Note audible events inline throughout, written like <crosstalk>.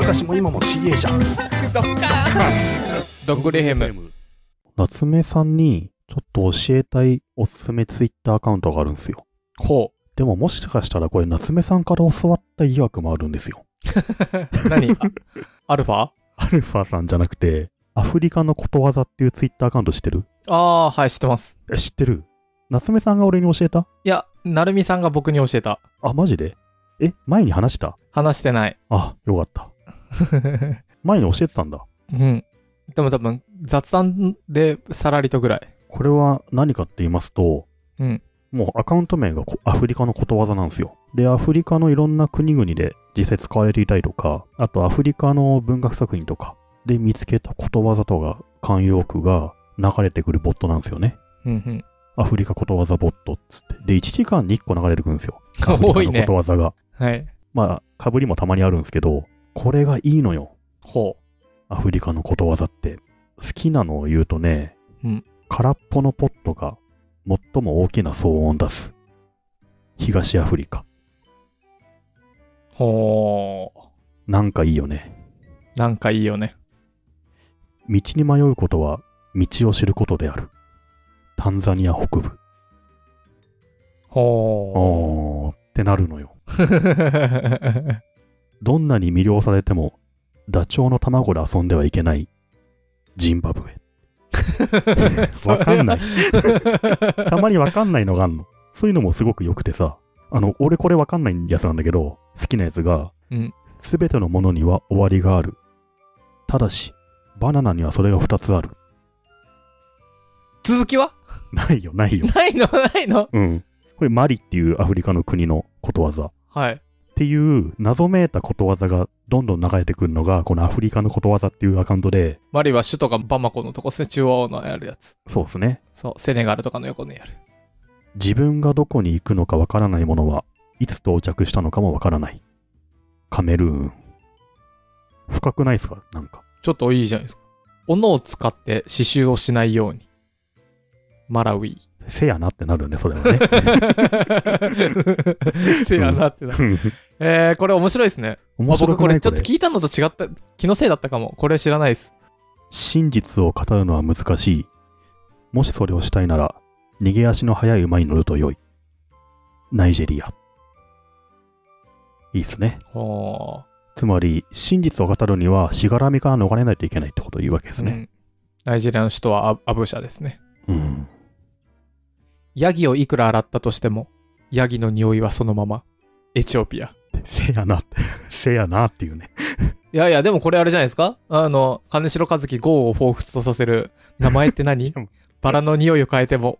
昔も今も CA じゃん <laughs> ドッグレヘム。夏目さんにちょっと教えたいおすすめツイッターアカウントがあるんですよ。ほでももしかしたらこれ夏目さんから教わった疑惑もあるんですよ。う。<laughs> 何？あ <laughs> アルファ？アルファさんじゃなくて、アフリカのことわざっていうツイッターアカウント知ってる？ああ、はい、知ってます。え、知ってる？夏目さんが俺に教えた？いや、なるみさんが僕に教えた。あ、マジで？え、前に話した？話してない。あ、よかった。前に教えてたんだ。うん。でも多分、雑談でさらりとぐらい。これは何かって言いますと、うんもうアカウント名がこアフリカのことわざなんですよ。で、アフリカのいろんな国々で実際使われていたりとか、あとアフリカの文学作品とかで見つけたことわざとか慣用句が流れてくるボットなんですよね。うんうん。アフリカことわざボットっつって。で、1時間に1個流れてくるんですよ。<laughs> 多いねこと。わざが。はい。まあ、被りもたまにあるんですけど、これがいいのよ。ほアフリカのことわざって。好きなのを言うとね、うん空っぽのポットが最も大きな騒音を出す。東アフリカ。う。ほう。なんかいいよね。なんかいいよね。道に迷うことは道を知ることである。タンザニア北部。ほおーってなるのよ。<laughs> う。どんなに魅了されても、ダチョウの卵で遊んではいけない。ジンバブエ。<laughs> わかんない。たまにわかんないのがあんの。そういうのもすごく良くてさ。あの、俺これわかんないやつなんだけど、好きなやつが、うんすべてのものには終わりがある。ただし、バナナにはそれが二つある。続きは？ないよ、ないよ。ないの？ないの？うん。これマリっていうアフリカの国のことわざ。っはい。ていう謎めいたことわざがどんどん流れてくるのが、このアフリカのことわざっていうアカウントで、マリは首都がバマコのとこですね。中央のあるやつ。そうですね。そう。セネガルとかの横にある。自分がどこに行くのかわからないものはいつ到着したのかもわからない。カメルーン。深くないですか？なんか。ちょっといいじゃないですか。斧を使って刺繍をしないように。マラウィ。せやなってなるね、それはね。<laughs> せやなってな。えー、これ面白いですね。面白あ僕これちょっと聞いたのと違った、気のせいだったかも。これ知らないです。真実を語るのは難しい。もしそれをしたいなら、逃げ足の速い馬に乗ると良い。ナイジェリア。いいっすね。おつまり、真実を語るには、しがらみから逃れないといけないってことを言うわけですね。うん。ナイジェリアの首都はアアブーシャですね。うん。ヤギをいくら洗ったとしても、ヤギの匂いはそのまま。エチオピア。せやなって、せやなっていうね。いやいや、でもこれあれじゃないですか？あの、金城和樹豪を彷彿とさせる名前って何？うんバラの匂いを変えても、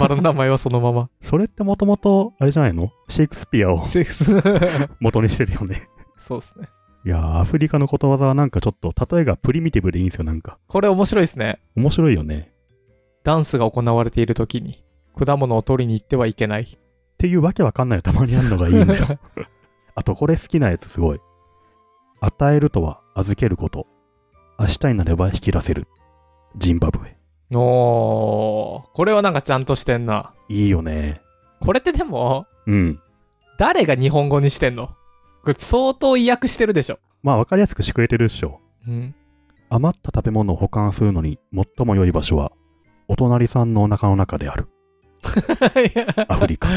バラの名前はそのまま。それってもともと、あれじゃないの？シェイクスピアを元にしてるよね。そうですね。いやー、アフリカのことわざはなんかちょっと、例えがプリミティブでいいんですよ、なんか。これ面白いですね。面白いよね。ダンスが行われている時に、果物を取りに行ってはいけない。っていうわけわかんないのたまにあるのがいいんだよ。<laughs> あと、これ好きなやつすごい。与えるとは預けること。明日になれば引き出せる。ジンバブエ。おー、これはなんかちゃんとしてんな。いいよね。これってでも、うん。誰が日本語にしてんの？これ相当意訳してるでしょ。まあ、わかりやすくしてくれてるっしょ。うん。余った食べ物を保管するのに最も良い場所は、お隣さんのお腹の中である。アフリカ。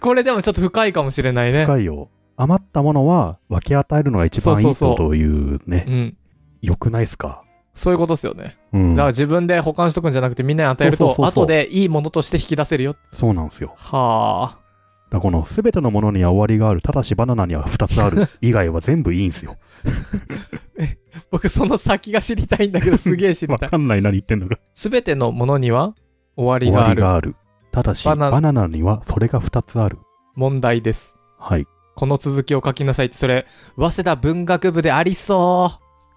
これでもちょっと深いかもしれないね。深いよ。余ったものは分け与えるのが一番いいというね。うん。良くないっすか？そういうことですよね。うんだから。自分で保管しとくんじゃなくてみんなに与えると、後でいいものとして引き出せるよ。そうなんですよ。はあ。だからこの全てのものには終わりがある。ただしバナナには2つある。<laughs> 以外は全部いいんすよ。僕その先が知りたいんだけど、すげえ知りたい。<laughs> わかんない何言ってんのか。すべてのものには終わり終があるわりがある。ただしバナバナナにはそれが2つある。問題です。はい。この続きを書きなさいって、それ、早稲田文学部でありそ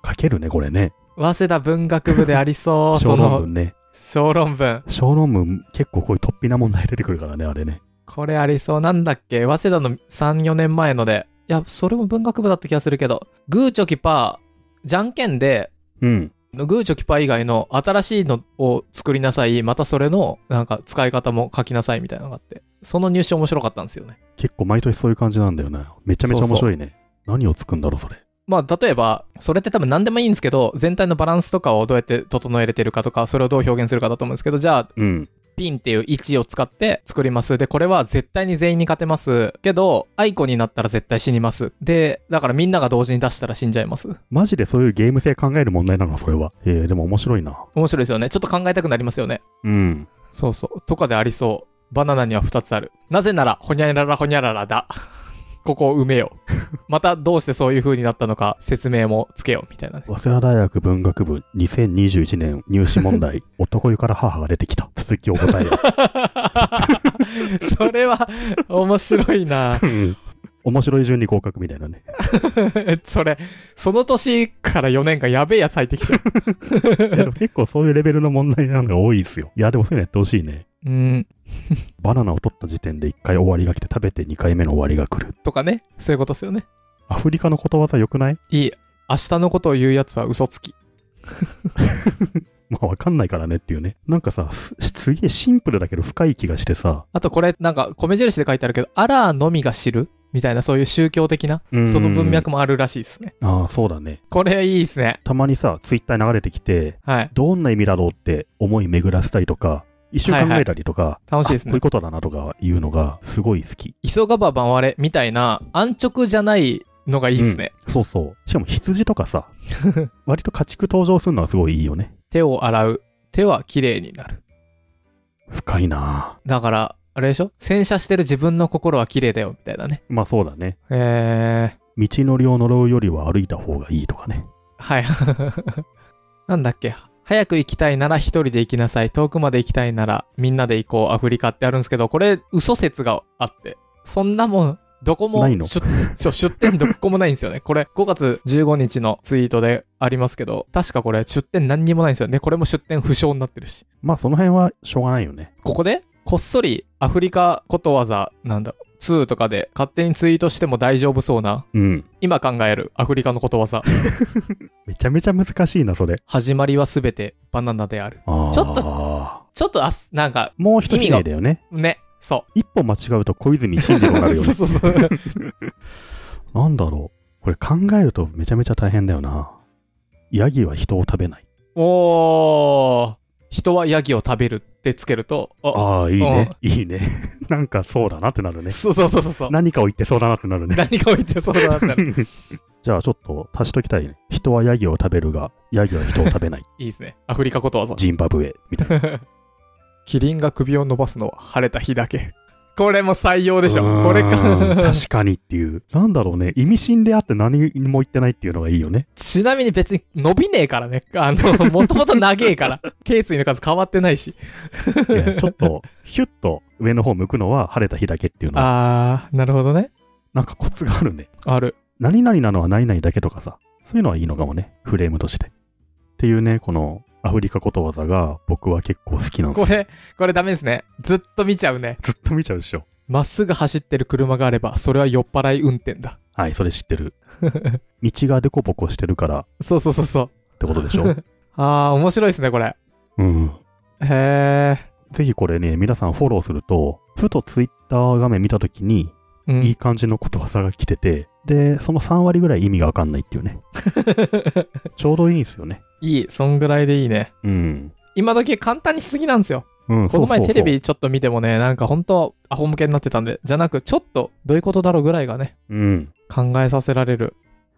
書けるね、これね。う。早稲田文学部でありそう。小その、論文ね。小論文。小論文結構こういう突飛な問題出てくるからね、あれね。これありそう。なんだっけ？早稲田の3、4年前ので。いや、それも文学部だった気がするけど。グーチョキパー、じゃんけんで、うん。グーチョキパー以外の新しいのを作りなさい。またそれの、なんか使い方も書きなさいみたいなのがあって。その入試面白かったんですよね。結構毎年そういう感じなんだよね。めちゃめちゃ面白いね。何をつくんだろう、それ。まあ、例えば、それって多分何でもいいんですけど、全体のバランスとかをどうやって整えれてるかとか、それをどう表現するかだと思うんですけど、じゃあ、うん。ピンっていう位置を使って作ります。で、これは絶対に全員に勝てます。けど、アイコになったら絶対死にます。で、だからみんなが同時に出したら死んじゃいます。マジでそういうゲーム性考える問題なの、それは。えー、でも面白いな。面白いですよね。ちょっと考えたくなりますよね。うん。そうそう。とかでありそう。バナナには2つある。なぜなら、ほにゃららほにゃららだ。ここを埋めよう。<laughs> またどうしてそういう風になったのか説明もつけようみたいなね。早稲田大学文学部2021年入試問題。男湯から母が出てきた。続きを答えよ。<laughs> それは面白いなうん面白い順に合格みたいなね。<laughs> それ、その年から4年間やべえやつ入ってきちゃう。結構そういうレベルの問題なんか多いですよ。いや、でもそういうのやってほしいね。うん。バナナを取った時点で1回終わりが来て食べて2回目の終わりが来る。とかね。そういうことですよね。アフリカのことわざ良くない？いい。明日のことを言うやつは嘘つき。<laughs> まあわかんないからねっていうね。なんかさ、すすげえシンプルだけど深い気がしてさ。あとこれ、なんか米印で書いてあるけど、アラーのみが知るみたいなそういう宗教的な、うんその文脈もあるらしいですね。ああ、そうだね。これいいですね。たまにさ、ツイッターに流れてきて、はい。どんな意味だろうって思い巡らせたりとか、一瞬考えたりとか、楽しいですねあこういう。ことだなとかいうのがすごい好き。急がば回れみたいな安直じゃないのがいいですね。そうそう。しかも羊とかさ、<laughs> 割と家畜登場するのはすごいいいよね。手を洗う。手は綺麗になる。深いなだから、あれでしょ？洗車してる自分の心は綺麗だよ、みたいなね。まあそうだね。えー、道のりを呪うよりは歩いた方がいいとかね。はい。<laughs> なんだっけ？早く行きたいなら一人で行きなさい。遠くまで行きたいならみんなで行こう。アフリカってあるんですけど、これ嘘説があって。そんなもん、どこもないの？出 <laughs> そう出店どこもないんですよね。これ5月15日のツイートでありますけど、確かこれ出店何にもないんですよね。これも出店不詳になってるし。まあその辺はしょうがないよね。ここでこっそりアフリカことわざなんだ2とかで勝手にツイートしても大丈夫そうなうん。今考えるアフリカのことわざ <laughs> めちゃめちゃ難しいな、それ。始まりはすべてバナナであるあーちょっとちょっとあすなんかもう一ひねりだよね。ねそ一歩間違うと小泉進次郎になうるよそねう。<laughs> そうそう <laughs> なんだろう。これ考えるとめちゃめちゃ大変だよな。ヤギは人を食べない。おー人はヤギを食べるってつけるとあああ、いいね。いいね。<laughs> なんかそうだなってなるね。そうそうそうそう何かを言ってそうだなってなるね。何が置いてそうだなってなる <laughs> じゃあちょっと足しときたいね。人はヤギを食べるが、ヤギは人を食べない。<laughs> いいですねアフリカことわざジンバブエ。みたいな。キリンが首を伸ばすのは晴れた日だけこれも採用でしょこれか確かにっていう。なんだろうね。意味深であって何も言ってないっていうのがいいよね。ちなみに別に伸びねえからね。あの、<laughs> もともと長えから。頸椎の数変わってないし。ちょっと、ヒュッと上の方向くのは晴れた日だけっていうのは、あー、なるほどね。なんかコツがあるね。ある。何々なのは何々だけとかさ。そういうのはいいのかもね。フレームとして。っていうね、このアフリカことわざが僕は結構好きなんですよ。これ、これダメですね。ずっと見ちゃうね。ずっと見ちゃうでしょ。まっすぐ走ってる車があれば、それは酔っ払い運転だ。はい、それ知ってる。<laughs> 道がデコボコしてるからっそうそうそうそう。てことでしょ？<laughs> あー、面白いですね、これ。うん。へぜひこれね、皆さんフォローすると、ふとツイッター画面見たときに、ー。うん。いい感じのことわざが来てて、で、その3割ぐらい意味がわかんないっていうね。<laughs> ちょうどいいんですよね。いい、そんぐらいでいいね。うん。今時簡単にしすぎなんですよ。うん、この前テレビちょっと見てもね、なんか本当アホ向けになってたんで、じゃなく、ちょっとどういうことだろうぐらいがね、うん。考えさせられる。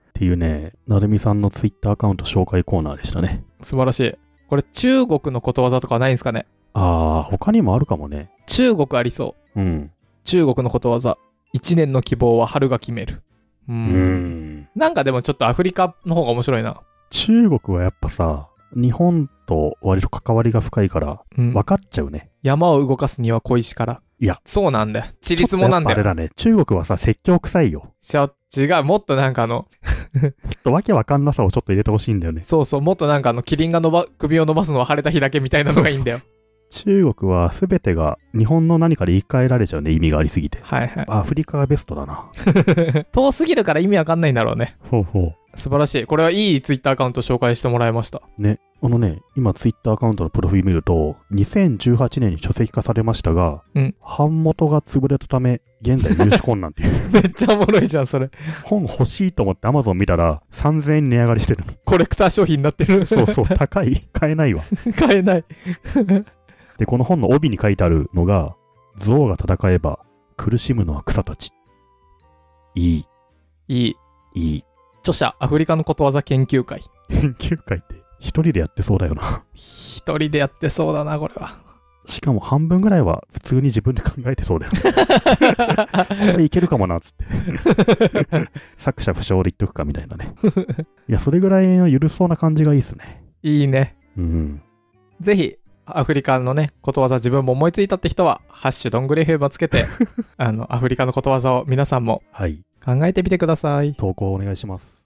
っていうね、なるみさんのツイッターアカウント紹介コーナーでしたね。素晴らしい。これ中国のことわざとかないんですかね？あー、他にもあるかもね。中国ありそう。うん。中国のことわざ。一年の希望は春が決める。う。うんん。なんかでもちょっとアフリカの方が面白いな。中国はやっぱさ、日本と割と関わりが深いから、うん分かっちゃうね。山を動かすには小石から。いや。そうなんだよ。ちりつもなんだよ。あれだね。中国はさ、説教臭いよ。ちょ、違う。もっとなんかあの、<laughs> ちょっとわけわかんなさをちょっと入れてほしいんだよね。そうそう、もっとなんかあの、キリンが伸ば、首を伸ばすのは晴れた日だけみたいなのがいいんだよ。<laughs> 中国は全てが日本の何かで言い換えられちゃうね、意味がありすぎて。はいはい。アフリカがベストだな。<laughs> 遠すぎるから意味わかんないんだろうね。ほうほ素晴らしい。これはいいツイッターアカウント紹介してもらいました。う。ね。あのね、今ツイッターアカウントのプロフィール見ると、2018年に書籍化されましたが、うん版元が潰れたため、現在入手困難っていう。<laughs> めっちゃおもろいじゃん、それ。本欲しいと思って Amazon 見たら、3000円値上がりしてるの。コレクター商品になってる。そうそう、高い。買えないわ。<laughs> 買えない。で、この本の帯に書いてあるのが、象が戦えば苦しむのは草たち。いい、いい。いい。著者、アフリカのことわざ研究会。研究会って一人でやってそうだよな。一人でやってそうだな、これは。しかも半分ぐらいは普通に自分で考えてそうだよね。これいけるかもな、っつって。<laughs> 作者不詳で言っとくかみたいなね。いや、それぐらいの緩そうな感じがいいっすね。いいね。うん。ぜひ、アフリカのね、ことわざ自分も思いついたって人は、ハッシュどんぐりフェーバーつけて、<laughs> あの、アフリカのことわざを皆さんもはい。考えてみてください。投稿お願いします。